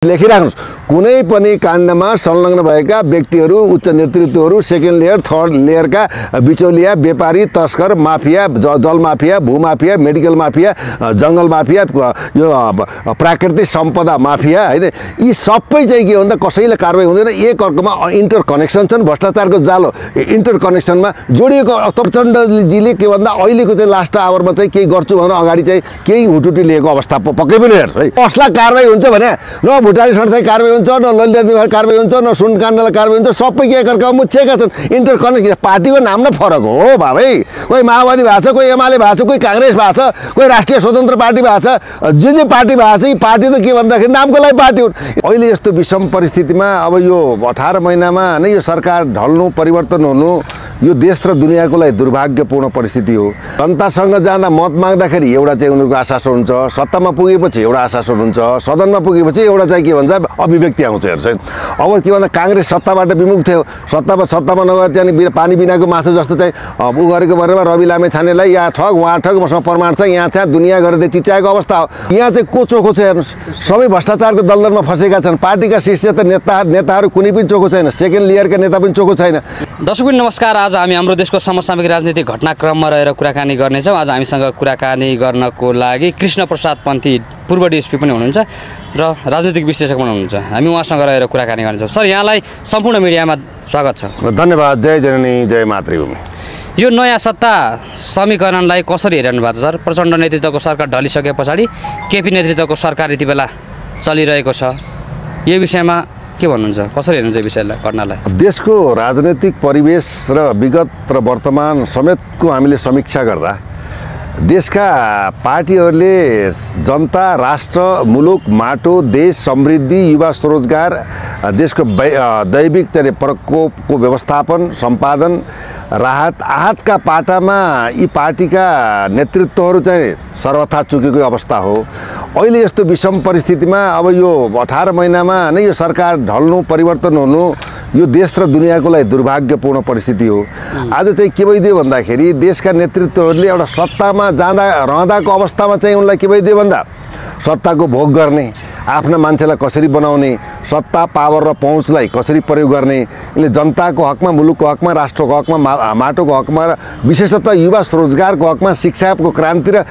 लेखिराख्नुहोस्। कुनै पनि काण्डमा संलग्न भएका व्यक्तिहरू उच्च नेतृत्वहरू सेकेन्ड लेयर थर्ड लेयरका बिचौलिया व्यापारी तस्कर माफिया ज जल माफिया भूमाफिया मेडिकल माफिया जङ्गल माफिया यो प्राकृतिक सम्पदा माफिया होइन? यी सबै चाहिँ के भन्दा कसैले कारवाही हुँदैन। एक अर्कोमा इन्टर कनेक्सन छन् भ्रष्टाचारको जालो। इन्टर कनेक्सनमा जोडिएको प्रचण्डजीले के भन्दा अहिलेको चाहिँ लास्ट आवरमा चाहिँ केही गर्छु भनेर अगाडि चाहिँ केही हुटुटी लिएको अवस्था पक्कै पनि हेर्छ है? कसलाई कारवाही हुन्छ भने? न भुटानी सडताई कारवाही हुन्छ न ललिता कारवाही हुन्छ न सुनकाण्डलाई कारवाही हुन्छ सबै के एकअर्कामा मुछेका छन्। इन्टर कनेक्ट पार्टीको नाम न फरक हो भाइ कोही माओवादी भएको छ कोही एमाले भएको छ कोही काङ्ग्रेस भएको छ कोही राष्ट्रिय स्वतन्त्र पार्टी भएको छ जे जे पार्टी भएको छ यी पार्टी त के भन्दाखेरि नामको लागि पार्टी हुन्। अहिले यस्तो विषम परिस्थितिमा अब यो अठार महिनामा नै यो सरकार ढल्नु परिवर्तन हुनु यो देश र दुनियाँको लागि दुर्भाग्यपूर्ण परिस्थिति हो। जनतासँग जाँदा मत माग्दाखेरि एउटा चाहिँ उनीहरूको आशासन हुन्छ सत्तामा पुगेपछि एउटा आशासन हुन्छ सदनमा पुगेपछि एउटा चाहिँ के भन्छ अभिव्यक्ति आउँछ हेर्छ अब के भन्दा काङ्ग्रेस सत्ताबाट विमुख थियो सत्तामा सत्तामा नगएर चाहिँ पानी बिनाको मासु जस्तो चाहिँ ऊ गरेको बारेमा रवि लामे छानेलाई यहाँ ठग उहाँ ठग मसँग प्रमाण छ यहाँ त्यहाँ दुनियाँ गरेर चिच्याएको अवस्था हो। यहाँ चाहिँ को चोखो छ हेर्नुहोस्। सबै भ्रष्टाचारको दलदलमा फँसेका छन्। पार्टीका शीर्ष नेता नेताहरू कुनै पनि चोखो छैन। सेकेन्ड लेयरका नेता पनि चोखो छैन। दर्शकबिन नमस्कार। आज हामी हाम्रो देशको समसामयिक राजनीतिक घटनाक्रममा रहेर कुराकानी गर्नेछौँ। आज हामीसँग कुराकानी गर्नको लागि कृष्ण प्रसाद पन्थी पूर्व डिएसपी पनि हुनुहुन्छ र राजनीतिक विश्लेषक पनि हुनुहुन्छ। हामी उहाँसँग रहेर कुराकानी गर्नेछौँ। सर यहाँलाई सम्पूर्ण मिडियामा स्वागत छ। धन्यवाद। जय जननी जय मातृभूमि। यो नयाँ सत्ता समीकरणलाई कसरी हेरिरहनु भएको छ सर? प्रचण्ड नेतृत्वको सरकार ढलिसके पछाडि केपी नेतृत्वको सरकार यति बेला चलिरहेको छ। यो विषयमा के भन्नुहुन्छ? कसरी हेर्नुहुन्छ यो विषयलाई घटनालाई देशको राजनैतिक परिवेश र विगत र वर्तमान समेतको हामीले समीक्षा गर्दा देशका पार्टीहरूले जनता राष्ट्र मुलुक माटो देश समृद्धि युवा स्वरोजगार देशको दैविक चाहिँ प्रकोपको व्यवस्थापन सम्पादन राहत आहतका पाटामा यी पार्टीका नेतृत्वहरू चाहिँ सर्वथा चुकेको अवस्था हो। अहिले यस्तो विषम परिस्थितिमा अब यो अठार महिनामा नै यो सरकार ढल्नु परिवर्तन हुनु यो देश र दुनियाँको लागि दुर्भाग्यपूर्ण परिस्थिति हो। आज चाहिँ के भइदियो भन्दाखेरि देशका नेतृत्वहरूले एउटा सत्तामा जाँदा रहँदाको अवस्थामा चाहिँ उनलाई के भइदियो भन्दा? सत्ताको भोग गर्ने आफ्ना मान्छेलाई कसरी बनाउने सत्ता पावर र पहुँचलाई कसरी प्रयोग गर्ने यसले जनताको हकमा मुलुकको हकमा राष्ट्रको हकमा मा माटोको हकमा र विशेषतः युवा स्वरोजगारको हकमा शिक्षाको क्रान्ति र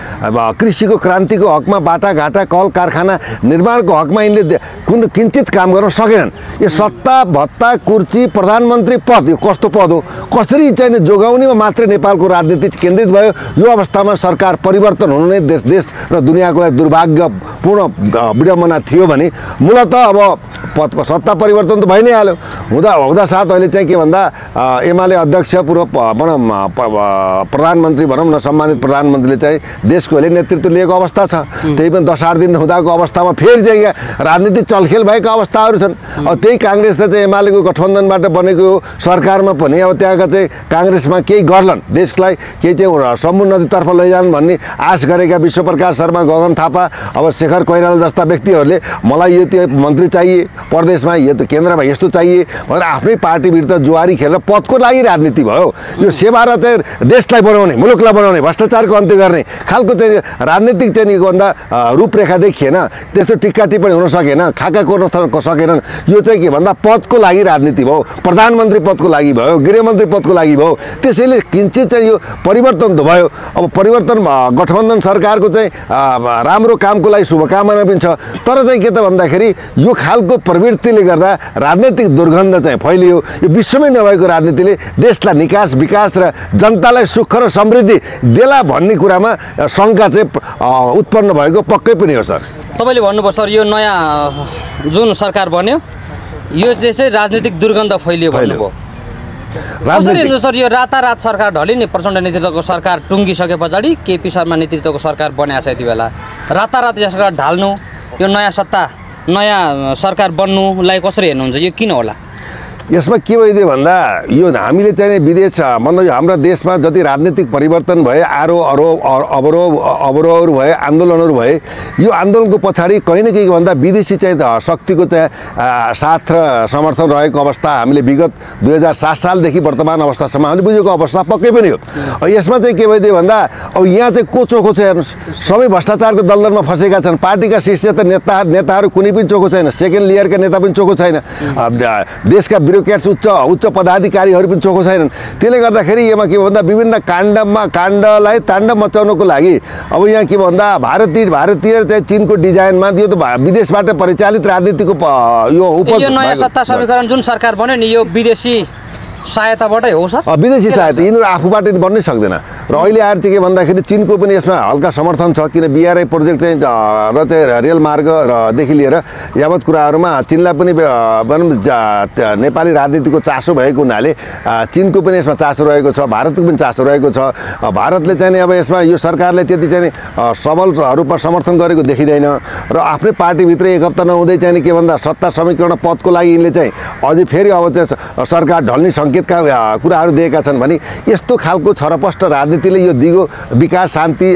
कृषिको क्रान्तिको हकमा बाटाघाटा कल कारखाना निर्माणको हकमा यिनले कुन किन्चित काम गर्न सकेनन्। यो सत्ता भत्ता कुर्ची प्रधानमन्त्री पद यो कस्तो पद हो? कसरी चाहिँ जोगाउनेमा मात्रै नेपालको राजनीति केन्द्रित भयो? यो अवस्थामा सरकार परिवर्तन हुनु नै देश देश र दुनियाँको लागि दुर्भाग्यपूर्ण विडम्बना थियो भने मूलत अब पद सत्ता परिवर्तन त भइ नै हाल्यो। हुँदा हुँदा साथ अहिले चाहिँ के भन्दा एमाले अध्यक्ष पूर्व भनौँ प्रधानमन्त्री भनौँ न सम्मानित प्रधानमन्त्रीले चाहिँ देशको अहिले नेतृत्व लिएको अवस्था छ। त्यही पनि दस आठ दिन हुँदाको अवस्थामा फेरि चाहिँ यहाँ राजनीतिक चलखेल भएका अवस्थाहरू छन्। अब त्यही काङ्ग्रेसले चाहिँ एमालेको गठबन्धनबाट बनेको सरकारमा पनि अब त्यहाँका चाहिँ काङ्ग्रेसमा केही गर्लान्। देशलाई केही चाहिँ समुद्र नदीतर्फ लैजान् भन्ने आश गरेका विश्वप्रकाश शर्मा गगन थापा अब शेखर कोइराला जस्ता व्यक्तिहरूले मलाई यो त्यो मन्त्री चाहिए प्रदेशमा यो त केन्द्रमा यस्तो चाहिए भनेर आफ्नै पार्टी विरुद्ध जुवारी खेलेर पदको लागि राजनीति भयो। यो सेवा र चाहिँ देशलाई बनाउने मुलुकलाई बनाउने भ्रष्टाचारको अन्त्य गर्ने खालको चाहिँ राजनीतिक चाहिँ भन्दा रूपरेखा देखिएन त्यस्तो टिक्का टिप्पणी हुन सकेन खाका कोर्न सकेनन्। यो चाहिँ के भन्दा पदको लागि राजनीति भयो प्रधानमन्त्री पदको लागि भयो गृहमन्त्री पदको लागि भयो। त्यसैले किन्चित चाहिँ यो परिवर्तन त भयो। अब परिवर्तन गठबन्धन सरकारको चाहिँ राम्रो कामको लागि शुभकामना पनि छ। तर चाहिँ के त भन्दाखेरि यो खालको प्रवृत्तिले गर्दा राजनैतिक दुर्गन्ध चाहिँ फैलियो। यो विश्वमै नभएको राजनीतिले देशलाई निकास विकास र जनतालाई सुख र समृद्धि देला भन्ने कुरामा शङ्का चाहिँ उत्पन्न भएको पक्कै पनि हो सर। तपाईँले भन्नुभयो सर यो नयाँ जुन सरकार बन्यो यो चाहिँ राजनीतिक दुर्गन्ध फैलियो फैलियो। भन्नुभयो। कसरी सर यो रातारात सरकार ढल्यो नि? प्रचण्ड नेतृत्वको सरकार टुङ्गिसके पछाडि केपी शर्मा नेतृत्वको सरकार बनाएको छ यति बेला। रातारात यो सरकार ढाल्नु यो नयाँ सत्ता नयाँ सरकार बन्नुलाई कसरी हेर्नुहुन्छ? यो किन होला? यसमा के भइदियो भन्दा यो हामीले चाहिँ विदेश मतलब हाम्रो देशमा जति राजनीतिक परिवर्तन भए आरो अरो अवरोह अवरोहहरू भए आन्दोलनहरू भए यो आन्दोलनको पछाडि कहीँ न कहीँ भन्दा विदेशी चाहिँ शक्तिको चाहिँ साथ र समर्थन रहेको अवस्था हामीले विगत दुई हजार सात सालदेखि वर्तमान अवस्थासम्म हामीले बुझेको अवस्था पक्कै पनि हो। यसमा चाहिँ के भइदियो भन्दा अब यहाँ चाहिँ को चोखो छ हेर्नुहोस्। सबै भ्रष्टाचारको दलदलमा फँसेका छन्। पार्टीका शीर्ष नेता नेताहरू कुनै पनि चोखो छैन। सेकेन्ड लेयरका नेता पनि चोखो छैन। देशका ब्युरोक्रेट्स उच्च उच्च पदाधिकारीहरू पनि चोखो छैनन्। त्यसले गर्दाखेरि यसमा के भन्दा विभिन्न काण्डमा काण्डलाई ताण्ड मचाउनको लागि अब यहाँ के भन्दा भारतीय भारतीय चाहिँ चिनको डिजाइनमा यो त विदेशबाट परिचालित राजनीतिको यो नयाँ सत्ता समीकरण जुन सरकार बन्यो नि यो विदेशी सहायताबाटै हो सर। विदेशी सहायता? यिनीहरू आफूबाट बन्नै सक्दैन। र अहिले आएर चाहिँ के भन्दाखेरि चिनको पनि यसमा हल्का समर्थन छ किन बिआरआई प्रोजेक्ट चाहिँ र चाहिँ रेल मार्ग रदेखि लिएर यावत कुराहरूमा चिनलाई पनि भनौँ नेपाली राजनीतिको चासो भएको हुनाले चिनको पनि यसमा चासो रहेको छ भारतको पनि चासो रहेको छ। भारतले चाहिँ नि अब यसमा यो सरकारले त्यति चाहिँ सबल रूपमा समर्थन गरेको देखिँदैन। र आफ्नै पार्टीभित्र एक हप्ता नहुँदै चाहिँ के भन्दा सत्ता समीकरण पदको लागि यिनले चाहिँ अझै फेरि अब चाहिँ सरकार ढल्ने सङ्केतका कुराहरू दिएका छन् भने यस्तो खालको छरपष्ट राजनीतिले यो दिगो विकास शान्ति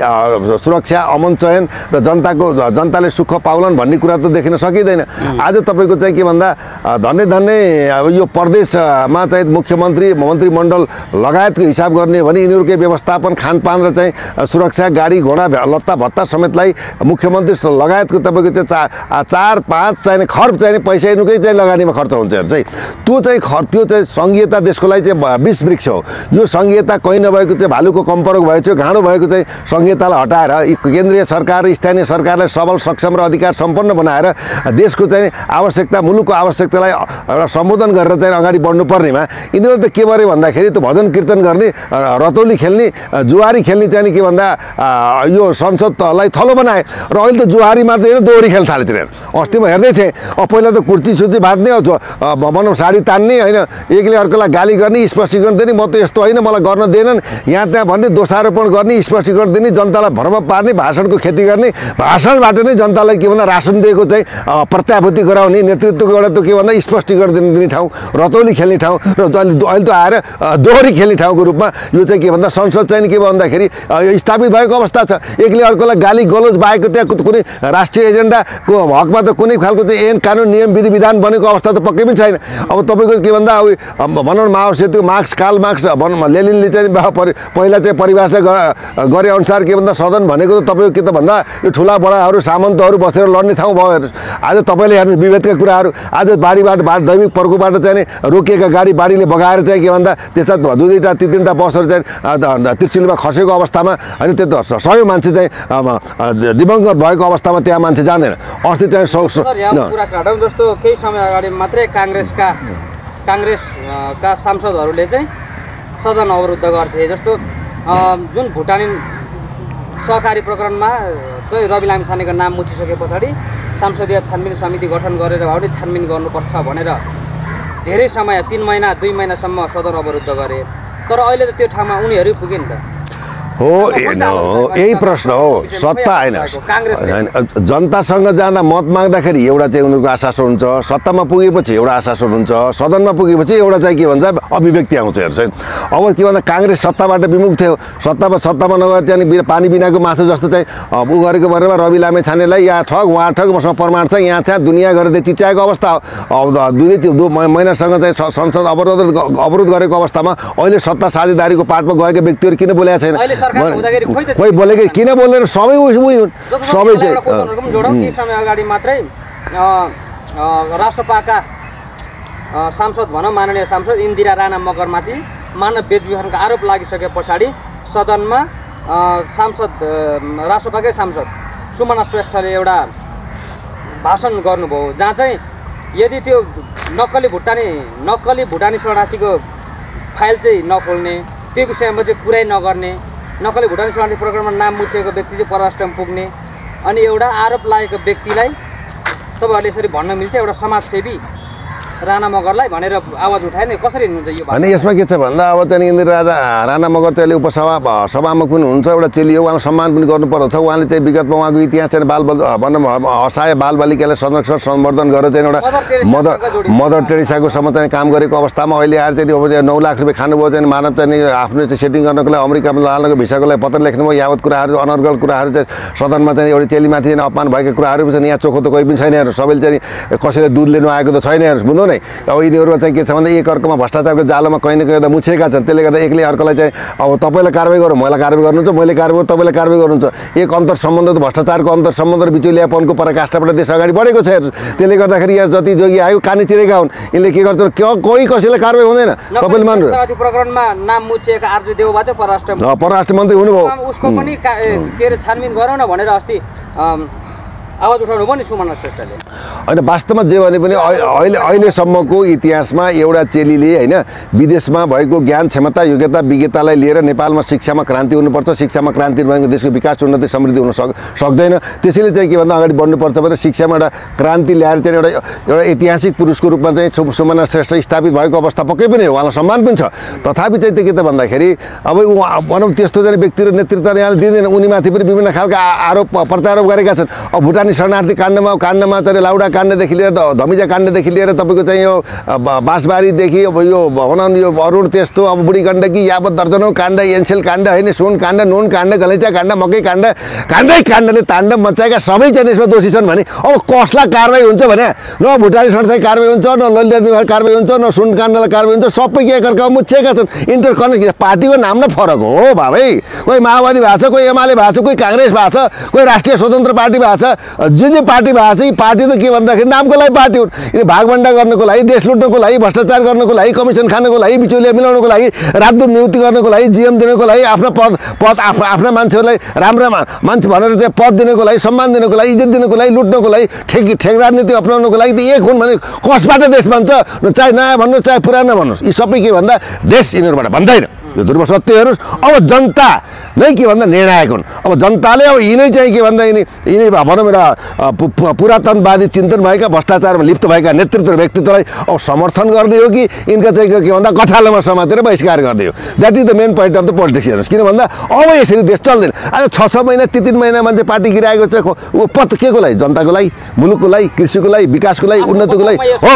सुरक्षा अमन चयन र जनताको जनताले सुख पाउलान् भन्ने कुरा त देखिन सकिँदैन। आज तपाईँको चाहिँ के भन्दा धन्य धन्य अब यो प्रदेशमा चाहिँ मुख्यमन्त्री मन्त्रीमण्डल लगायतको हिसाब गर्ने हो भने यिनीहरूकै व्यवस्थापन खानपान र चाहिँ सुरक्षा गाडी घोडा लत्ता भत्ता समेतलाई मुख्यमन्त्री लगायतको तपाईँको चाहिँ चा चार पाँच चाहिने खर्ब चाहिने पैसा यिनीहरूकै चाहिँ लगानीमा खर्च हुन्छ चाहिँ। त्यो चाहिँ खर त्यो चाहिँ सङ्घीयता देशको लागि चाहिँ विष वृक्ष हो। यो सङ्घीयता कहीँ नभएको चाहिँ भालुको कम्परक भएको छ घाँडो भएको चाहिँ सङ्घीयतालाई हटाएर केन्द्रीय सरकार स्थानीय सरकारलाई सबल सक्षम र अधिकार सम्पन्न बनाएर देशको चाहिँ आवश्यकता मुलुकको आवश्यकतालाई एउटा सम्बोधन गरेर चाहिँ अगाडि बढ्नुपर्नेमा यिनीहरू त के गर्यो भन्दाखेरि त भजन कीर्तन गर्ने रतौली खेल्ने जुहारी खेल्ने चाहिँ के भन्दा यो संसदलाई थलो बनाए र अहिले त जुहारी मात्रै होइन दोहोरी खेल थाले तिनीहरू। अस्ति म हेर्दै थिएँ अब पहिला त कुर्ची सुर्ची अ, भनौँ साडी तान्ने होइन एकले अर्कोलाई गाली गर्ने स्पष्टीकरण दिने म त यस्तो होइन मलाई गर्न दिएनन्। यहाँ त्यहाँ भन्ने दोषारोपण गर्ने स्पष्टीकरण दिने जनतालाई भ्रम पार्ने भाषणको खेती गर्ने भाषणबाट नै जनतालाई के भन्दा रासन दिएको चाहिँ प्रत्याभूति गराउने नेतृत्वको एउटा त के भन्दा स्पष्टीकरण दिने ठाउँ रतौली खेल्ने ठाउँ र अहिले अहिले त आएर दोहोरी खेल्ने ठाउँको रूपमा यो चाहिँ के भन्दा संसद चाहिँ के भन्दाखेरि स्थापित भएको अवस्था छ। एकले अर्कोलाई गाली गलोज बाहेक त्यहाँ कुनै राष्ट्रिय एजेन्डाको हकमा त कुनै खालको चाहिँ ऐन कानुन नियम विधि विधान बनेको अवस्था त पक्कै पनि छैन। अब तपाईँको के भन्दा अब अब भनौँ न माओ सेतु मार्क्स काल मार्क्स भनौँ लेलिनले चाहिँ परि- पहिला चाहिँ परिभाषा गरे अनुसार के भन्दा सदन भनेको त तपाईँको के त भन्दा यो ठुला बडाहरू सामन्तहरू बसेर लड्ने ठाउँ भयो हेर्नुहोस्। आज तपाईँले हेर्नु विभेदका कुराहरू। आज बाढीबाट बा दैविक प्रकोपबाट चाहिँ नि रोकिएका गाडी बाढीले बगाएर चाहिँ के भन्दा त्यस्ता दुई दुईवटा तिन तिनवटा बसहरू चाहिँ त्रिशुलीमा खसेको अवस्थामा होइन त्यो त स- सबै मान्छे चाहिँ दिवङ्गत भएको अवस्थामा त्यहाँ मान्छे जाँदैन। अस्ति चाहिँ सौ जस्तो केही समय अगाडि मात्रै काङ्ग्रेसका काङ्ग्रेसका सांसदहरूले चाहिँ सदन अवरुद्ध गर्थे जस्तो जुन भुटानी सहकारी प्रकरणमा चाहिँ रवि लामिछानेको नाम मुछिसके पछाडि संसदीय छानबिन समिति गठन गरेर भए पनि छानबिन गर्नुपर्छ भनेर धेरै समय तिन महिना दुई महिनासम्म सदन अवरुद्ध गरे। तर अहिले त त्यो ठाउँमा उनीहरू पुगे नि त। हो ए- न, हो यही प्रश्न हो सत्ता होइन। होइन जनतासँग जाँदा मत माग्दाखेरि एउटा चाहिँ उनीहरूको आशासन हुन्छ सत्तामा पुगेपछि एउटा आशासन हुन्छ सदनमा पुगेपछि एउटा चाहिँ के भन्छ अभिव्यक्ति आउँछ हेर्छ अब के भन्दा काङ्ग्रेस सत्ताबाट विमुख थियो सत्तामा सत्तामा नगएर चाहिँ बिना पानी बिनाको मासु जस्तो चाहिँ ऊ गरेको बारेमा रवि लामे छानेलाई यहाँ ठग उहाँ ठग मसँग प्रमाण छ यहाँ त्यहाँ दुनियाँ गरेर चिच्याएको अवस्था। दुई त्यो महिनासँग चाहिँ संसद अवरोध अवरोध गरेको अवस्थामा अहिले सत्ता साझेदारीको पाटमा गएका व्यक्तिहरू किन बोलेका छैन? खोइ बोलेकै किन बोल्दैन सबै जस्तो सबै चाहिँ अगाडि मात्रै राष्ट्रपाका सांसद भनौँ माननीय सांसद इन्दिरा राणा मगरमाथि मानव बेचबिखनको आरोप लागिसके पछाडि सदनमा सांसद राष्ट्रपाकै सांसद सुमना श्रेष्ठले एउटा भाषण गर्नुभयो जहाँ चाहिँ यदि त्यो नक्कली भुटानी नक्कली भुटानी शरणार्थीको फाइल चाहिँ नखोल्ने त्यो विषयमा चाहिँ कुरै नगर्ने नक्कली भुटानी शरणार्थी प्रकरणमा नाम मुछिएको व्यक्ति चाहिँ परराष्ट्रमा पुग्ने अनि एउटा आरोप लागेको व्यक्तिलाई तपाईँहरूले यसरी भन्न मिल्छ एउटा समाजसेवी। राणा मगरलाई भनेर आवाज उठाए नि कसरी हेर्नुहुन्छ यो यसमा के छ भन्दा अब त्यहाँदेखि राजा राणा मगर चाहिँ अहिले उपसभा सभामुख पनि हुनुहुन्छ एउटा चेली हो उहाँलाई सम्मान पनि गर्नुपर्दछ। उहाँले चाहिँ विगतमा उहाँको इतिहास चाहिँ बाल भनौँ असहाय बालबालिकालाई संरक्षण सम्वर्धन गरेर चाहिँ एउटा मदर मदर जोडिनु। मदर टेरेसाकोसम्म चाहिँ काम गरेको अवस्थामा अहिले आएर चाहिँ नौ लाख रुपियाँ खानुभयो चाहिँ मानव चाहिँ आफ्नो चाहिँ सेटिङ गर्नको लागि अमेरिकामा लानको भिसाको लागि पत्र लेख्नुभयो। यावत कुराहरू अनर्गल कुराहरू चाहिँ सदनमा चाहिँ एउटा चेलीमाथि चाहिँ अपमान भएका कुराहरू पनि छन्। यहाँ चोखो त कोही पनि छैन सबैले चाहिँ कसैले दुध लिनु आएको त छैन बुझ्नु नै? अब यिनीहरू चाहिँ के छ भन्दा एक अर्कोमा भ्रष्टाचारको जालोमा कहीँ न कहीँ त मुछेका छन् त्यसले गर्दा एकले अर्कोलाई चाहिँ अब तपाईँलाई कारवाही गरौँ मलाई कारवाही गर्नुहुन्छ मैले कारवाही गरौँ तपाईँले कारवाही गर्नुहुन्छ। एक अन्तर सम्बन्ध त भ्रष्टाचारको अन्तर सम्बन्ध र बिचौलियापनको पराकाष्ठबाट देश अगाडि बढेको छ त्यसले गर्दाखेरि यहाँ जति जोगी आयो कानी चिरेका हुन्। यिनले के गर्छन् कोही कसैलाई कारवाही हुँदैन। तपाईँले मान्नु नक्कली प्रकरणमा नाम मुछिएका आर्जु देउबा चाहिँ परराष्ट्र अँ, परराष्ट्र मन्त्री हुनुभयो। उसको पनि का- अरे छानबिन गरौँ न भनेर अस्ति आवाज उठाउनु भयो नि सुमन श्रेष्ठले होइन वास्तवमा जे भने पनि अहिले अहिले अहिलेसम्मको इतिहासमा एउटा चेलीले होइन विदेशमा भएको ज्ञान क्षमता योग्यता विज्ञतालाई लिएर नेपालमा शिक्षामा क्रान्ति हुनुपर्छ। शिक्षामा क्रान्ति भएको देशको विकास उन्नति समृद्धि हुन सक् सक्दैन। त्यसैले चाहिँ के भन्दा अगाडि बढ्नुपर्छ भने शिक्षामा एउटा क्रान्ति ल्याएर चाहिँ एउटा एउटा ऐतिहासिक पुरुषको रूपमा चाहिँ सुमना श्रेष्ठ स्थापित भएको अवस्था पक्कै पनि हो। उहाँलाई सम्मान पनि छ। तथापि चाहिँ त्यो के त भन्दाखेरि अब उहाँ भनौँ त्यस्तो चाहिँ व्यक्ति र नेतृत्व यहाँले दिँदैन उनीमाथि पनि विभिन्न खालका आरोप प्रत्यारोप गरेका छन्। अब भुटानी शरणार्थी काण्डमा काण्डमा चाहिँ लाउडा काण्डदेखि लिएर धमिजा काण्डदेखि लिएर तपाईँको चाहिँ यो बाँसबारीदेखि अब यो भनौँ न यो अरुण त्यस्तो अब बुढी गण्डकी यावत दर्जनौँ काण्ड एनसेल काण्ड होइन सुन काण्ड नुन काण्ड गलैँचा काण्ड मकै काण्ड काण्डै काण्डले ताण्ड मचाएका सबै चाहिँ यसमा दोषी छन् भने अब कसलाई कारवाही हुन्छ भने न भुटानी शरणार्थी कारवाही हुन्छ न ललित कारवाही हुन्छ न सुन काण्डलाई कारवाही हुन्छ सबै के एकअर्कामा मुछेका छन्। इन्टर कनेक्ट पार्टीको नाम न फरक हो भाइ कोही माओवादी भएको छ कोही एमाले भएको छ कोही काङ्ग्रेस भएको छ कोही राष्ट्रिय स्वतन्त्र पार्टी भएको छ जे जे पार्टी भएको छ यी पार्टी त के भन्दाखेरि नामको लागि पार्टी हुन् यिनी भागभन्डा गर्नको लागि देश लुट्नको लागि भ्रष्टाचार गर्नको लागि कमिसन खानको लागि बिचौलिया मिलाउनको लागि राजदूत नियुक्ति गर्नको लागि जिएम दिनको लागि आफ्नो पद पद आफ्नो आफ्ना मान्छेहरूलाई राम्रा मान्छे भनेर चाहिँ पद दिनको लागि सम्मान दिनको लागि इज्जत दिनको लागि लुट्नको लागि ठेक ठेक राजनीति अप्नाउनको लागि त एक हुन् भने कसबाट देश भन्छ चाहे नयाँ भन्नुहोस् चाहे पुरानो भन्नुहोस् यी सबै के भन्दा देश यिनीहरूबाट भन्दैन यो ध्रुव सत्य हेर्नुहोस्। अब जनता नै के भन्दा निर्णायक हुन्। अब जनताले अब यिनै चाहिँ के भन्दा यिनी यिनै भनौँ एउटा पुरातनवादी चिन्तन भएका भ्रष्टाचारमा लिप्त भएका नेतृत्व व्यक्तित्वलाई अब समर्थन गर्ने हो कि यिनका चाहिँ के भन्दा कठालोमा समातेर बहिष्कार गर्ने हो। That is the main point of the politics हेर्नुहोस् किन भन्दा अब यसरी देश चल्दैन। आज छ छ महिना तिन तिन महिना मान्छे पार्टी गिराएको छ ऊ पत के को लागि? जनताको लागि मुलुकको लागि कृषिको लागि विकासको लागि उन्नतिको लागि। हो।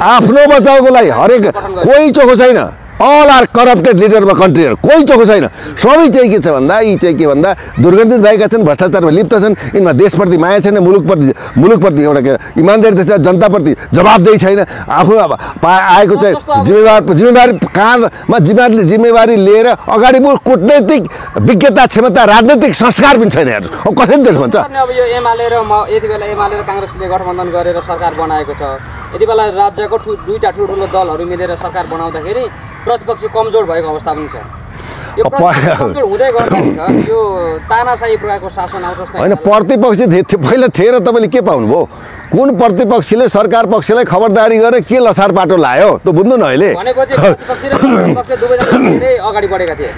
आफ्नो बचाउको लागि हरेक कोही चोखो छैन। All are corrupted leader of कन्ट्रीहरू कोही चोखो छैन सबै चाहिँ के छ भन्दा यी चाहिँ के भन्दा दुर्गन्धित भएका छन् भ्रष्टाचारमा लिप्त छन् यिनमा देशप्रति माया छैन मुलुकप्रति मुलुकप्रति एउटा के इमान्दारी छैन जनताप्रति जवाबदेही छैन आफू अब पा आएको चाहिँ जिम्मेवार जिम्मेवारी काँधमा जिम्मेवारी जिम्मेवारी लिएर अगाडि बढ कूटनैतिक विज्ञता क्षमता राजनैतिक संस्कार पनि छैन अब कसरी देश भन्छ अब यो एमाले र म यति बेला एमाले र काङ्ग्रेसले गठबन्धन गरेर सरकार बनाएको छ। यति बेला राज्यको ठु दुईवटा ठुल्ठुलो दलहरू मिलेर सरकार बनाउँदाखेरि प्रतिपक्ष कमजोर भएको अवस्था पनि छ। होइन। प्रतिपक्षी थिए- पहिला थिएर तपाईँले के पाउनुभयो? कुन प्रतिपक्षीले सरकार पक्षलाई खबरदारी गरेर के लसार पाटो लायो? त बुझ्नु न अहिले।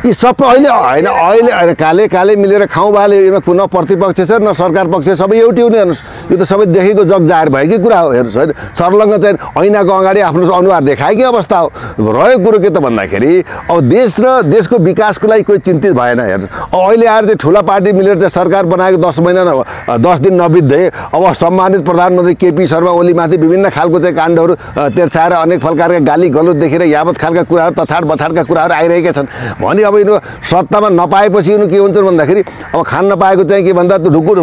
यी सबै अहिले होइन अहिले होइन काले काले मिलेर खाउँ बाले न प्रतिपक्ष छ न सरकार पक्ष सबै एउटै हुने हेर्नुहोस्। यो त सबै देखेको जग जाहेर भएकै कुरा हो हेर्नुहोस् होइन। सर्लङ्ग चाहिँ ऐनाको अगाडि आफ्नो अनुहार देखाएकै अवस्था हो? रहेको कुरो के त भन्दाखेरि अब देश र देशको विकासको लागि कोही चिन्तित भएन हेर्नुहोस्। अब अहिले आएर चाहिँ ठुला पार्टी मिलेर चाहिँ सरकार बनाएको दस महिना दस दिन नबित्दै अब सम्मानित प्रधानमन्त्री केपी शर्मा ओलीमाथि विभिन्न खालको चाहिँ काण्डहरू तेर्छाएर अनेक प्रकारका गाली गलोत देखेर यावत खालका कुराहरू तछाड बछाडका कुराहरू आइरहेका छन्। भने अब यिनीहरू सत्तामा नपाएपछि यिनीहरू के हुन्छ भन्दाखेरि अब खान नपाएको चाहिँ के भन्दा त्यो ढुकुर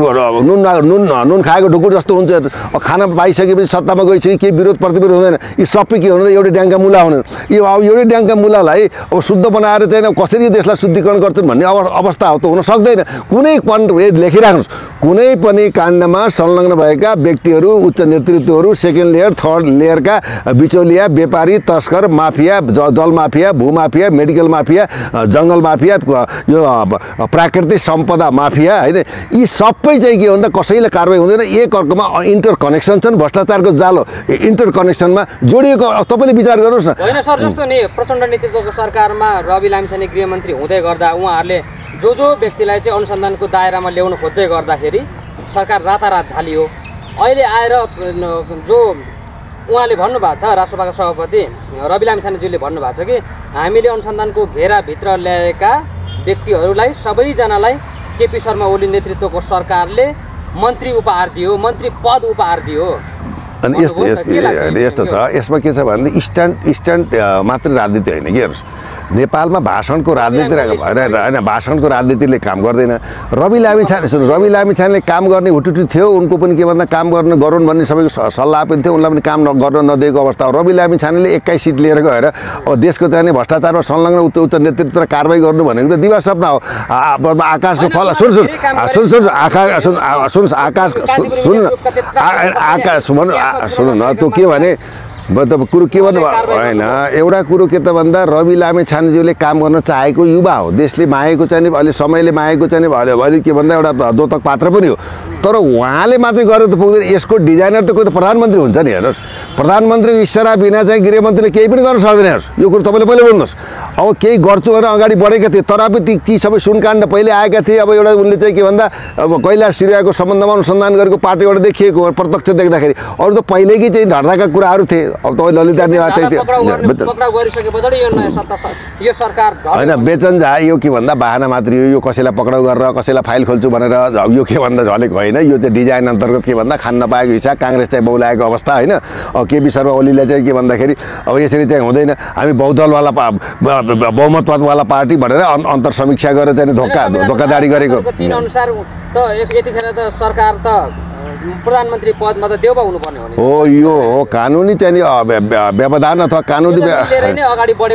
नुन नुन नुन खाएको ढुकुर जस्तो हुन्छ। खान पाइसकेपछि सत्तामा गइसके केही विरोध प्रतिरोध हुँदैन। यी सबै के हुँदैन एउटै ड्याङ्का मुला हुने यो अब एउटै ड्याङ्का मुलालाई अब शुद्ध बनाएर चाहिँ कसरी देशलाई शुद्धिकरण गर्छन् भन्ने अव अवस्था त हुन सक्दैन। कुनै पनि ए लेखिराख्नुहोस्। कुनै पनि काण्डमा संलग्न भएका व्यक्तिहरू उच्च नेतृत्वहरू सेकेन्ड लेयर थर्ड लेयरका बिचौलिया व्यापारी तस्कर माफिया ज जल माफिया भूमाफिया मेडिकल माफिया जङ्गल माफिया यो प्राकृतिक सम्पदा माफिया होइन? यी सबै चाहिँ के भन्दा कसैले कारवाही हुँदैन एक अर्कोमा इन्टर कनेक्सन छन् भ्रष्टाचारको जालो। इन्टर कनेक्सनमा जोडिएको तपाईँले विचार गर्नुहोस् न। होइन सर जस्तो नि प्रचण्ड नेतृत्वको सरकारमा रवि लामिछाने गृहमन्त्री हुँदै गर्दा उहाँहरूले जो जो व्यक्तिलाई चाहिँ अनुसन्धानको दायरामा ल्याउनु खोज्दै गर्दाखेरि सरकार रातारात ढालियो। अहिले आएर जो उहाँले भन्नुभएको छ राष्ट्रसभाका सभापति रवि लामिछानेज्यूले भन्नुभएको छ कि हामीले अनुसन्धानको घेराभित्र ल्याएका व्यक्तिहरूलाई सबैजनालाई केपी शर्मा ओली नेतृत्वको सरकारले मन्त्री उपहार दियो मन्त्री पद उपहार दियो। अनि यस्तो यस्तो छ यसमा के छ भने स्ट्यान्ड स्ट्यान्ड मात्रै राजनीति होइन के हेर्नुहोस् नेपालमा भाषणको राजनीति अभियानको होइन भाषणको राजनीतिले काम गर्दैन रवि लामिछाने सुन्नु रवि लामिछानेले काम गर्ने हुटुटु थियो उनको पनि के भन्दा काम गर्न गरून् भन्ने सबैको सल्लाह पनि थियो उनलाई पनि काम गर्न नदिएको अवस्था हो रवि लामिछानेले एक्काइस सिट लिएर गएर अब देशको चाहिने भ्रष्टाचारमा संलग्न उच्च उच्च नेतृत्व र कारवाही गर्नु भनेको त दिवा सपना हो आकाशको फल सुन सुन गरे। सुन सुन आकाश सुन सुन आकाश सुन आकाश भनौँ सुन न त्यो के भने म त कुरो के भन्नु होइन। एउटा कुरो के त भन्दा रवि लामे छानेज्यूले काम गर्न चाहेको युवा हो। देशले मागेको चाहिँ नि अहिले समयले मागेको चाहिँ नि अहिले अहिले के भन्दा एउटा दोतक पात्र पनि हो। तर उहाँले मात्रै गरेर त पुग्दैन। यसको डिजाइनर त कोही त प्रधानमन्त्री हुन्छ नि हेर्नुहोस्। प्रधानमन्त्रीको इसारा बिना चाहिँ गृहमन्त्रीले केही पनि गर्न सक्दैन हेर्नुहोस्। यो कुरो तपाईँले पहिले बुझ्नुहोस्। अब केही गर्छु भनेर अगाडि बढेका थिए। तर पनि ती ती सबै सुनकाण्ड पहिले आएका थिए। अब एउटा उनले चाहिँ के भन्दा अब कैलाश सिरियाको सम्बन्धमा अनुसन्धान गरेको पार्टीबाट देखिएको हो, प्रत्यक्ष देख्दाखेरि। अरू त पहिल्यैकै चाहिँ ढर्राका कुराहरू थिए। अब तपाईँ ललिता निवास थियो होइन बेचन झा यो के भन्दा बाहना मात्रै हो यो कसैलाई पक्राउ गरेर कसैलाई फाइल खोल्छु भनेर यो के भन्दा झलेको होइन यो चाहिँ डिजाइन अन्तर्गत के भन्दा खान नपाएको हिसाब काङ्ग्रेस चाहिँ बहुलाएको अवस्था होइन। केपी शर्मा ओलीले चाहिँ के भन्दाखेरि अब यसरी चाहिँ हुँदैन। हामी बहुदलवाला पा बहुमतवादवाला पार्टी भनेर अन्- अन्तर समीक्षा गरेर चाहिँ धोका धोकाधाडी गरेको। त यत- यतिखेर त सरकार त प्रधानमन्त्री पदमा त देउबा हुनुपर्ने हो यो हो कानुनी चाहिँ व्यवधान अथवा कानुनी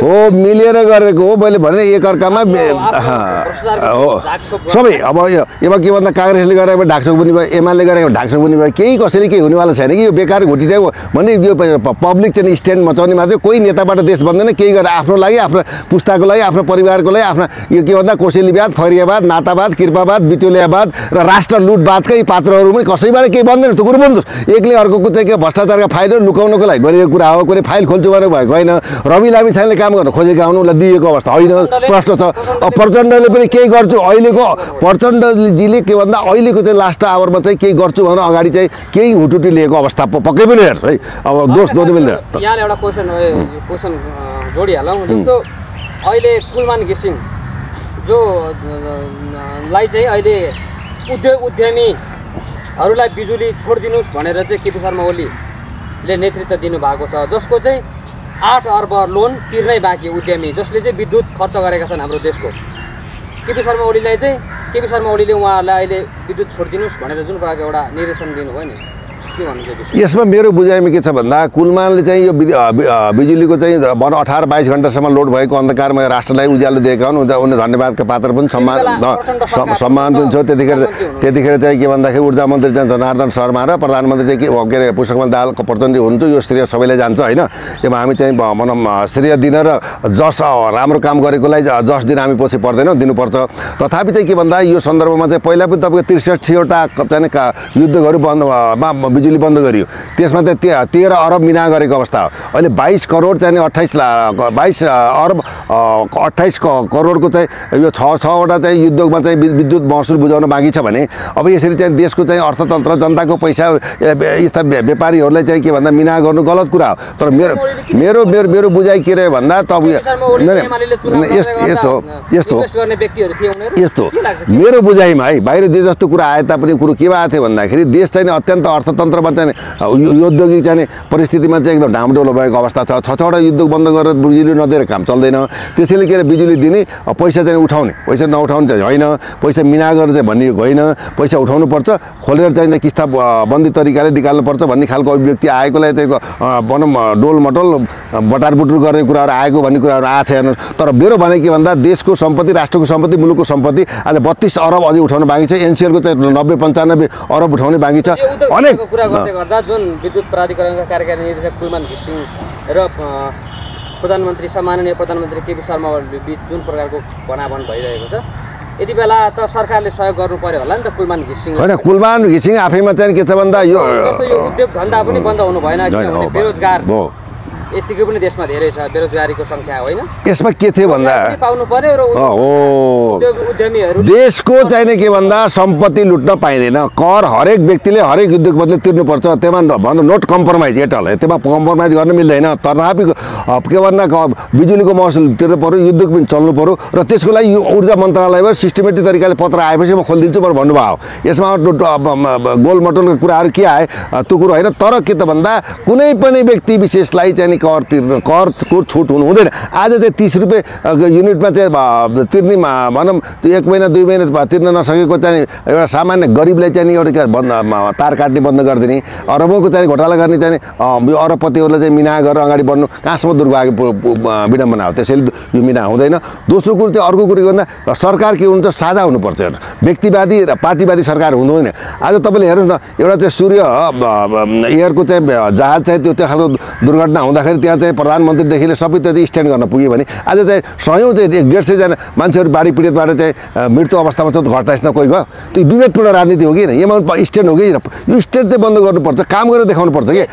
हो मिलेर गरेको हो मैले भने एकअर्कामा हाँ, सबै अब यो अब के भन्दा काङ्ग्रेसले गरेको ढाकछोप पनि भयो एमाले गरेको ढाकछोप पनि भयो केही कसैले केही हुनेवाला छैन कि यो बेकार घुटिरहेको भने यो पब्लिक चाहिँ स्ट्यान्ड मचाउने मात्रै कोही नेताबाट देश बन्दैन केही गरेर आफ्नो लागि आफ्नो पुस्ताको लागि आफ्नो परिवारको लागि आफ्नो यो के भन्दा कोसेलीवाद फरियावाद नातावाद कृपावाद बिचौलियावाद र राष्ट्र लुटवादकै पात्रहरू पनि कसैबाट केही बन्दैन त्यो कुरो बन्नुहोस् एकले अर्कोको चाहिँ के भ्रष्टाचारका फाइलहरू लुकाउनको लागि गरेको कुरा हो कुनै फाइल खोल्छु भनेर भएको होइन। रवि लामी छानेले काम गर्न खोजेका हुनु उसलाई दिएको अवस्था। होइन प्रश्न छ। अब प्रचण्डले पनि केही गर्छु। अहिलेको प्रचण्डजीले के भन्दा अहिलेको चाहिँ लास्ट आवरमा चाहिँ केही गर्छु भनेर अगाडि चाहिँ केही हुटुटी लिएको अवस्था पक्कै पनि हेर्छ है। अब दोष दोहोरी मिल्दैन। यहाँले एउटा क्वेसन क्वेसन जोडिहालौँ। जस्तो अहिले कुलमान घिसिङ जो लाई चाहिँ अहिले उद्योग उद्यमीहरूलाई बिजुली छोडिदिनुहोस् भनेर चाहिँ केपी शर्मा ओलीले नेतृत्व दिनुभएको छ जसको चाहिँ आठ अर्ब लोन तिर्नै बाँकी उद्यमी जसले चाहिँ विद्युत खर्च गरेका छन् हाम्रो देशको। केपी शर्मा ओलीलाई चाहिँ केपी शर्मा ओलीले उहाँहरूलाई अहिले विद्युत छोडिदिनुहोस् भनेर जुन प्रकारको एउटा निर्देशन दिनुभयो नि। यसमा मेरो बुझाइमा के छ भन्दा कुलमानले चाहिँ यो बिजुलीको चाहिँ भन अठार बाइस घन्टासम्म लोड भएको अन्धकारमा राष्ट्रलाई उज्यालो दिएका हुन् उनले धन्यवादका पात्र पनि सम्मान सम्मान पनि छ। त्यतिखेर। त्यतिखेर चाहिँ के भन्दाखेरि ऊर्जा मन्त्री चाहिँ जनार्दन शर्मा र प्रधानमन्त्री चाहिँ के अरे पुष्पकमल दाहाल प्रचण्ड हुनुहुन्छ। यो श्रेय सबैलाई जान्छ होइन? यसमा हामी चाहिँ भनौँ श्रेय दिन र जस राम्रो काम गरेकोलाई जस दिन हामी पछि पर्दैनौँ दिनुपर्छ। तथापि चाहिँ के भन्दा यो सन्दर्भमा चाहिँ पहिला पनि तपाईँको त्रिसठीवटा चाहिँ युद्धहरू बन्द बिजुली बन्द गरियो। त्यसमा चाहिँ ते तेह्र अरब मिना गरेको अवस्था हो। अहिले बाइस करोड चाहिँ अट्ठाइस बाइस अरब अट्ठाइस करोडको चाहिँ यो छ छवटा चाहिँ उद्योगमा चाहिँ विद्युत महसुल बुझाउन बाँकी छ भने अब यसरी चाहिँ देशको चाहिँ अर्थतन्त्र जनताको पैसा यस्ता व्या- व्यापारीहरूलाई चाहिँ के भन्दा मिना गर्नु गलत कुरा हो। तर मेरो मेरो मेरो मेरो बुझाइ के रह्यो भन्दा त यस्तो यस्तो यस्तो मेरो बुझाइमा है बाहिर जे जस्तो कुरा आए तापनि कुरो के भएको थियो भन्दाखेरि देश चाहिँ अत्यन्त अर्थतन्त्रमा चाहिँ औद्योगिक चाहिँ परिस्थितिमा चाहिँ एकदम ढामडोलो भएको अवस्था छ छ छवटा उद्योग बन्द गरेर बिजुली नदिएर काम चल्दैन। त्यसैले के अरे बिजुली दिने पैसा चाहिँ उठाउने। पैसा नउठाउने चाहिँ होइन। पैसा मिना गरेर चाहिँ भनिएको होइन। पैसा उठाउनु पर्छ खोलेर चाहिँ किस्ता बन्दी तरिकाले निकाल्नुपर्छ भन्ने खालको अभिव्यक्ति आएकोलाई त्यो भनौँ डोल मटोल बटारबुटुर गर्ने कुराहरू आएको भन्ने कुराहरू आएको छ हेर्नुहोस्। तर मेरो भने के भन्दा देशको सम्पत्ति राष्ट्रको सम्पत्ति मुलुकको सम्पत्ति आज बत्तिस अरब अझै उठाउनु बाँकी छ। एनसिएलको चाहिँ नब्बे पन्चानब्बे अरब उठाउने बाँकी छ। अनेक गर्दै गर्दा जुन विद्युत प्राधिकरणका कार्यकारी निर्देशक कुलमान घिसिङ र प्रधानमन्त्री सम्माननीय प्रधानमन्त्री केपी शर्मा बिच जुन प्रकारको भनाभन भइरहेको छ यति बेला त सरकारले सहयोग गर्नु पर्यो होला नि त कुलमान घिसिङ होइन कुलमान घिसिङ आफैमा चाहिँ के छ भन्दा यो उद्योग धन्दा पनि बन्द हुनु भएन किनभने बेरोजगार। यतिकै पनि देशमा धेरै छ बेरोजगारीको सङ्ख्या होइन? यसमा के थियो भन्दा? पाउनु पर्यो र उद्यमीहरू देशको चाहिने के भन्दा सम्पत्ति लुट्न पाइँदैन। कर हरेक व्यक्तिले हरेक उद्योगपतिले तिर्नुपर्छ। त्यसमा न- भनौँ नोट कम्प्रोमाइज एटल त्यसमा कम्प्रोमाइज गर्न मिल्दैन। तथापि अ, के भन्दा बिजुलीको महसुल तिर्नु पऱ्यो उद्योग पनि चल्नु पऱ्यो र त्यसको लागि यो ऊर्जा मन्त्रालयबाट सिस्टमेटिक तरिकाले पत्र आएपछि म खोलिदिन्छु भनेर भन्नुभयो। यसमा गोलमटोलको कुराहरू के आए? त्यो कुरो होइन। तर के त भन्दा कुनै पनि व्यक्ति विशेषलाई चाहिँ कर तिर्नु करको छुट हुनु हुँदैन। आज चाहिँ तिस रुपियाँ युनिटमा चाहिँ तिर्ने भनौँ एक महिना दुई महिना तिर्न नसकेको चाहिँ एउटा सामान्य गरिबलाई चाहिँ एउटा बन्द तार काट्ने बन्द गरिदिने। अरबौँको चाहिँ घोटाला गर्ने चाहिँ यो अरबपतिहरूलाई चाहिँ मिना गरेर अगाडि बढ्नु। कहाँसम्म दुर्भाग्य विडम्बना हो। त्यसैले यो मिना हुँदैन। दोस्रो कुरो चाहिँ अर्को कुरो के भन्दा सरकार के हुन्छ साझा हुनुपर्छ व्यक्तिवादी र पार्टीवादी सरकार हुँदैन आज तपाईँले हेर्नुहोस् न एउटा चाहिँ सूर्य एयरको चाहिँ जहाज चाहिँ त्यो त्यो खालको दुर्घटना हुँदाखेरि त्यहाँ चाहिँ प्रधानमन्त्रीदेखि लिएर सबै त्यति स्ट्यान्ड गर्न पुग्यो भने आज चाहिँ सयौँ चाहिँ एक डेढ सयजना मान्छेहरू बाढी पीडितबाट चाहिँ मृत्यु अवस्थामा छ घटनास्थलमा कोही गयो त्यो विवेकपूर्ण राजनीति हो कि होइन? पनि स्ट्यान्ड हो कि यो स्ट्यान्ड चाहिँ बन्द गर्नुपर्छ काम गरेर देखाउनुपर्छ कि?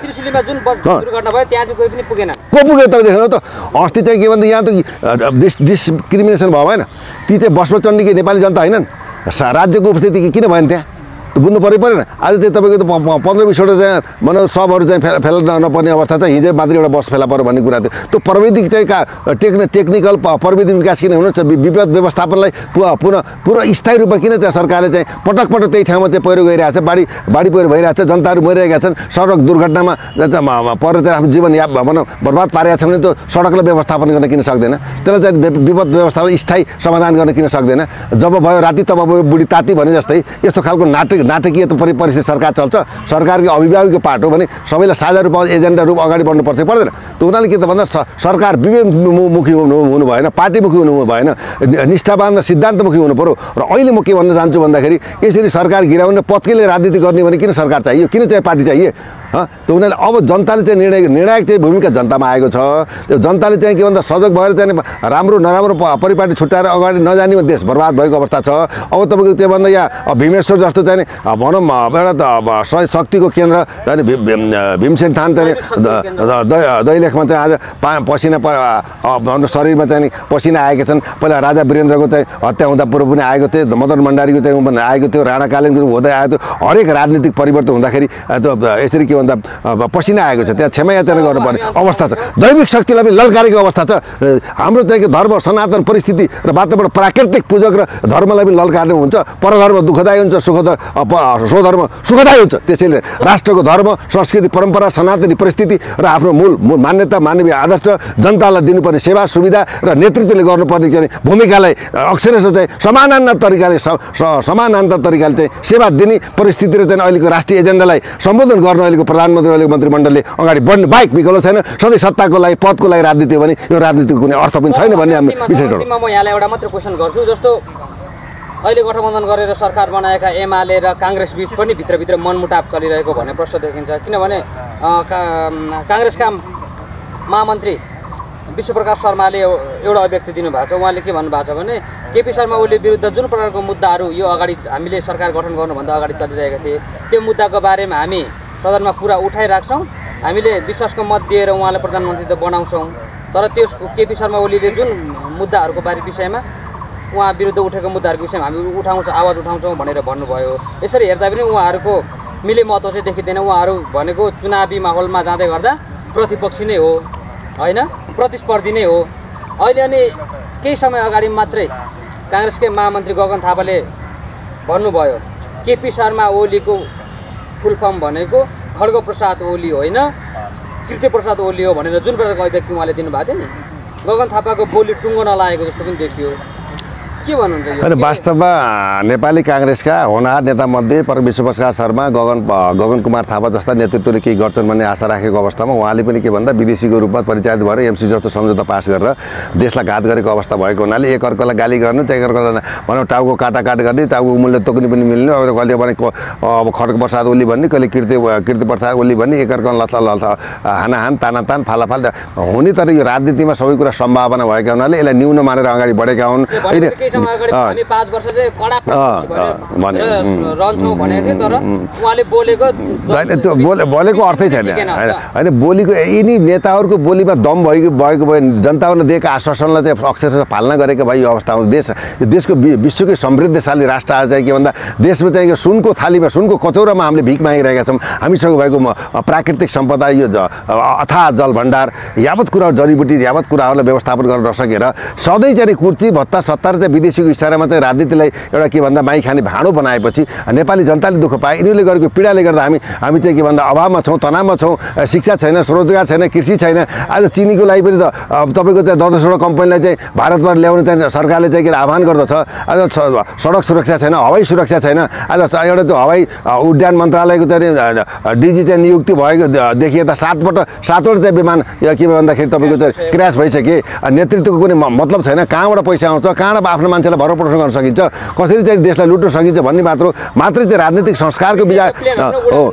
को पुग्यो तपाईँ देख्नु त? अस्ति चाहिँ के भन्दा यहाँ त डिस डिस्क्रिमिनेसन भयो भएन ती चाहिँ बसमा चढ्ने कि नेपाली जनता होइनन्? राज्यको उपस्थिति किन भएन त्यहाँ? बुझ्नु पऱ्यो परेन आज चाहिँ तपाईँको त पन्ध्र बिसवटा चाहिँ भनौँ सबहरू चाहिँ फेला फेला नपर्ने अवस्था चाहिँ हिजो मात्रै एउटा बस फेला पऱ्यो भन्ने कुरा थियो। त्यो प्रविधिक चाहिँ का टेक्न टेक्निकल प्रविधि विकास किन हुनु वि- विपद व्यवस्थापनलाई पुनः पुनः स्थायी रूपमा किन चाहिँ सरकारले चाहिँ पटक पटक त्यही ठाउँमा चाहिँ पहिरो गइरहेको छ? बाढी बाढी पहिरो भइरहेको छ जनताहरू मरिरहेका छन्। सडक दुर्घटनामा परेर चाहिँ आफ्नो जीवन या भनौँ बर्बाद पारेका छ भने त्यो सडकलाई व्यवस्थापन गर्न किन सक्दैन? त्यसलाई चाहिँ विपद व्यवस्थापन स्थायी समाधान गर्न किन सक्दैन? जब भयो राति तब भयो बुढी ताती भने जस्तै। यस्तो खालको नाटक नाटकीय त परि परिस्थिति सरकार चल्छ। सरकारको अभिभावकको पाठ हो भने सबैलाई साझा रूपमा एजेन्डा रूप अगाडि बढ्नुपर्छ पर्दैन। त हुनाले के त भन्दा सरकार विवेकमुखी हुनु हुनु भएन पार्टीमुखी हुनु भएन निष्ठावान र सिद्धान्तमुखी हुनु पऱ्यो र अहिले म के भन्न चाहन्छु भन्दाखेरि यसरी सरकार गिराउने पत्केले राजनीति गर्ने भने किन सरकार चाहियो? किन चाहिँ पार्टी चाहिए हँ त उनीहरूले अब जनताले चाहिँ निर्णय निर्णायक चाहिँ भूमिका जनतामा आएको छ। त्यो जनताले चाहिँ के भन्दा सजग भएर चाहिँ राम्रो नराम्रो परिपाटी छुट्याएर अगाडि नजाने देश बर्बाद भएको अवस्था छ। अब तपाईँको त्योभन्दा यहाँ भीमेश्वर जस्तो चाहिँ भनौँ एउटा शक्तिको केन्द्र चाहिँ भीमसेन थान चाहिँ दैलेखमा चाहिँ आज पा पसिना भनौँ शरीरमा चाहिँ पसिना आएका छन्। पहिला राजा वीरेन्द्रको चाहिँ हत्या हुँदा पूर्व पनि आएको थियो मदन भण्डारीको चाहिँ आएको थियो राणा कालिनको हुँदै आएको थियो। हरेक राजनीतिक परिवर्तन हुँदाखेरि त्यो यसरी के भन्दा पसिना आएको छ। त्यहाँ क्षमायाचना गर्नुपर्ने अवस्था छ। दैविक शक्तिलाई पनि ललकारेको अवस्था छ। हाम्रो चाहिँ के धर्म सनातन परिस्थिति र वातावरण प्राकृतिक पूजक र धर्मलाई पनि ललकार्ने हुन्छ। परधर्म दुःखदायी हुन्छ सुखद स्वधर्म सुखदायी हुन्छ। त्यसैले राष्ट्रको धर्म संस्कृति परम्परा सनातनी परिस्थिति र आफ्नो मूल मान्यता मानवीय आदर्श जनतालाई दिनुपर्ने सेवा सुविधा र नेतृत्वले गर्नुपर्ने चाहिँ भूमिकालाई अ, अक्षरशः चाहिँ समानान्तर तरिकाले समानान्तर तरिकाले चाहिँ सेवा दिने परिस्थिति र चाहिँ अहिलेको राष्ट्रिय एजेन्डालाई सम्बोधन गर्न अहिलेको प्रधानमन्त्री मन्त्रीमण्डलले अगाडि बढ्नु बाहेक विकल्प छैन। सधैँ सत्ताको लागि पदको लागि राजनीति हो भने यो राजनीतिको कुनै अर्थ पनि छैन भन्ने हामी विशेष म यहाँलाई एउटा मात्र क्वेसन गर्छु जस्तो अहिले गठबन्धन गरेर सरकार बनाएका एमाले र काङ्ग्रेस बिच पनि भित्रभित्र मनमुटाव चलिरहेको भन्ने प्रश्न देखिन्छ। किनभने काङ्ग्रेसका महामन्त्री विश्वप्रकाश शर्माले एउ- एउटा अभिव्यक्ति दिनुभएको छ। उहाँले के भन्नुभएको छ भने केपी शर्मा ओली विरुद्ध जुन प्रकारको मुद्दाहरू यो अगाडि हामीले सरकार गठन गर्नुभन्दा अगाडि चलिरहेका थिए त्यो मुद्दाको बारेमा हामी सदनमा कुरा उठाइराख्छौँ हामीले विश्वासको मत दिएर उहाँलाई प्रधानमन्त्री त बनाउँछौँ। तर त्यसको केपी शर्मा ओलीले जुन मुद्दाहरूको बारे विषयमा उहाँ विरुद्ध उठेको मुद्दाहरूको विषयमा हामी उठाउँछौँ आवाज उठाउँछौँ भनेर भन्नुभयो। यसरी हेर्दा पनि उहाँहरूको मिले महत्त्व चाहिँ देखिँदैन। उहाँहरू भनेको चुनावी माहौलमा जाँदै गर्दा प्रतिपक्षी नै हो होइन? प्रतिस्पर्धी नै हो। अहिले अनि केही समय अगाडि मात्रै काङ्ग्रेसकै महामन्त्री गगन थापाले भन्नुभयो केपी शर्मा ओलीको फुल फर्म भनेको खड्ग प्रसाद ओली होइन। कृत्य प्रसाद ओली हो भनेर जुन प्रकारको अभिव्यक्ति उहाँले दिनुभएको थियो नि। गगन थापाको बोली टुङ्गो नलागेको जस्तो पनि देखियो। के भन्नुहुन्छ होइन वास्तवमा नेपाली काङ्ग्रेसका होनहार नेतामध्ये पर विश्वप्रसाद शर्मा गगन गगन कुमार थापा जस्ता नेतृत्वले केही गर्छन् भन्ने आशा राखेको अवस्थामा उहाँले पनि के भन्दा विदेशीको रूपमा परिचालित भएर एमसी जस्तो सम्झौता पास गरेर देशलाई घात गरेको अवस्था भएको हुनाले एकअर्कालाई गाली गर्नु चाहिँ एकअर्कालाई भनौँ टाउको काटाकाट गर्ने टाउको मूल्य तोक्नु पनि मिल्ने अब कहिले भनेको अब खड्ग प्रसाद ओली भन्ने कहिले कृत्य कृत्य प्रसाद ओली भन्ने एकअर्कामा लथा लथा हानाहान तानातान फालाफाल हुने तर यो राजनीतिमा सबै कुरा सम्भावना भएका हुनाले यसलाई न्यून मानेर अगाडि बढेका हुन्। भनेपछि केही समय अगाडि अँ, हामी पाँच वर्ष चाहिँ कडा अँ, अँ, भने, र उम्, रहन्छौँ भनेको थियो तर उहाँले बोलेको त्यो बोले बोलेको अर्थै छैन। होइन बोलीको यिनी नेताहरूको बोलीमा दम भएको भएको भए जनताहरूले दिएका आश्वासनलाई चाहिँ अक्षरशः पालना गरेको भए यो अवस्था आउँछ देश यो देशको विश्वकै समृद्धशाली राष्ट्र आज चाहिँ के भन्दा देशमा चाहिँ सुनको थालीमा सुनको कचौरामा हामीले भिख मागिरहेका छौँ। हामीसँग भएको प्राकृतिक सम्पदा यो अथाह जल भण्डार यावत कुरा जडीबुटी यावत कुराहरूलाई व्यवस्थापन गर्न नसकेर सधैँ चाहिँ कुर्ची भत्ता सत्ता र चाहिँ विदेशीको इसारामा चाहिँ राजनीतिलाई एउटा के भन्दा माइ खाने भाँडो बनाएपछि नेपाली जनताले दुःख पाए। यिनीहरूले गरेको पीडाले गर्दा हामी हामी चाहिँ के भन्दा अभावमा छौँ तनावमा छौँ शिक्षा छैन रोजगार छैन कृषि छैन। आज चिनीको लागि पनि त तपाईँको चाहिँ दस दसवटा कम्पनीलाई चाहिँ भारतमा ल्याउनु चाहिँ सरकारले चाहिँ के अरे आह्वान गर्दछ। आज सडक सुरक्षा छैन हवाई सुरक्षा छैन। आज एउटा त्यो हवाई उड्डयन मन्त्रालयको चाहिँ डिजी चाहिँ नियुक्ति भएको द- देखि यता सातपल्ट सातवटा चाहिँ विमान के भन्दाखेरि तपाईँको चाहिँ क्रास भइसके। नेतृत्वको कुनै मतलब छैन। कहाँबाट पैसा आउँछ कहाँबाट आफ्नो मान्छेलाई भरोपर्सन गर्न सकिन्छ। कसरी चाहिँ देशलाई लुट्न सकिन्छ भन्ने मात्र। मात्रै चाहिँ राजनीतिक संस्कारको प्लेनहरू हो।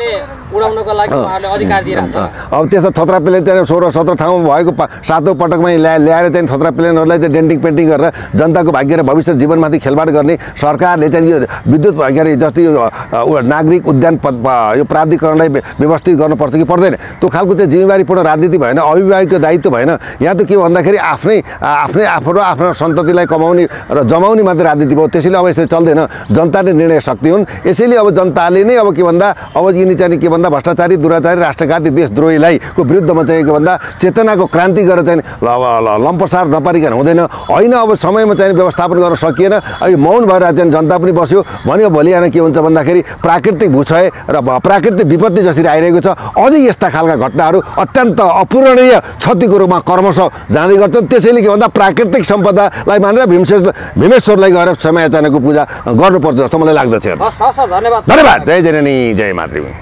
अब त्यस्तो थोत्रा प्लेन चाहिँ सोह्र सत्र ठाउँमा भएको सातौँ पटकमा ल्या ल्याएर चाहिँ थोत्रा प्लेनहरूलाई चाहिँ डेन्टिङ पेन्टिङ गरेर जनताको भाग्य र भविष्य जीवनमाथि खेलबाड गर्ने सरकारले चाहिँ यो विद्युत के अरे जस्तै यो नागरिक उद्यान यो प्राधिकरणलाई व्य- व्यवस्थित गर्नुपर्छ कि पर्दैन। त्यो खालको चाहिँ जिम्मेवारीपूर्ण राजनीति भएन अभिभावकको दायित्व भएन। यहाँ त के भन्दाखेरि आफ्नै आफ्नै आफ्नो आफ्नो सन्ततिलाई कमाउने र जमाउने मात्रै राजनीति भयो त्यसैले अब यसरी चल्दैन। जनताले निर्णय शक्ति हुन्। यसैले अब जनताले नै अब के भन्दा अब यिनी चाहिँ के भन्दा भ्रष्टाचारी दुराचारी राष्ट्रघाती देशद्रोहीलाई को विरुद्धमा चाहिँ के भन्दा चेतनाको क्रान्ति गरेर चाहिँ लम्पसार नपारिकन हुँदैन। होइन अब समयमा चाहिँ व्यवस्थापन गर्न सकिएन। यो मौन भएर चाहिँ जनता पनि बस्यो। भन्यो भोलि आएर के हुन्छ? भन्दाखेरि प्राकृतिक भूक्षय र प्राकृतिक विपत्ति जसरी आइरहेको छ अझै यस्ता खालका घटनाहरू अत्यन्त अपूरणीय क्षतिको रूपमा क्रमशः जाँदै गर्छन्। त्यसैले के भन्दा प्राकृतिक सम्पदालाई मानेर भीमसेन भीमेश्वरलाई गएर समय अचानकको पूजा गर्नुपर्छ जस्तो मलाई सर धन्यवाद। धन्यवाद। जय जननी जय मातृभूमि।